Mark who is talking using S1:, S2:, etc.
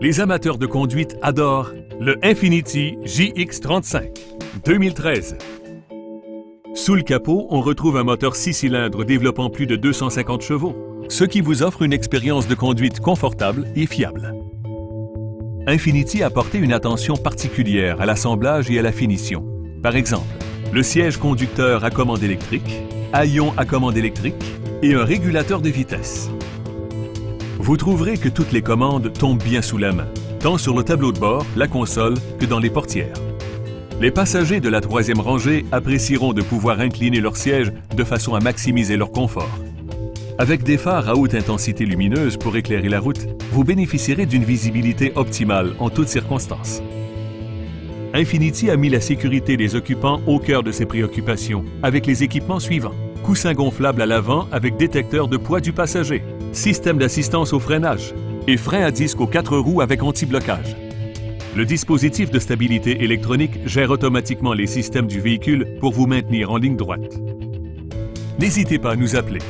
S1: Les amateurs de conduite adorent le Infiniti JX35 2013. Sous le capot, on retrouve un moteur 6 cylindres développant plus de 250 chevaux, ce qui vous offre une expérience de conduite confortable et fiable. Infiniti a porté une attention particulière à l'assemblage et à la finition. Par exemple, le siège conducteur à commande électrique, haillon à commande électrique et un régulateur de vitesse. Vous trouverez que toutes les commandes tombent bien sous la main, tant sur le tableau de bord, la console que dans les portières. Les passagers de la troisième rangée apprécieront de pouvoir incliner leur siège de façon à maximiser leur confort. Avec des phares à haute intensité lumineuse pour éclairer la route, vous bénéficierez d'une visibilité optimale en toutes circonstances. Infiniti a mis la sécurité des occupants au cœur de ses préoccupations avec les équipements suivants. Coussin gonflable à l'avant avec détecteur de poids du passager, système d'assistance au freinage et frein à disque aux quatre roues avec anti-blocage. Le dispositif de stabilité électronique gère automatiquement les systèmes du véhicule pour vous maintenir en ligne droite. N'hésitez pas à nous appeler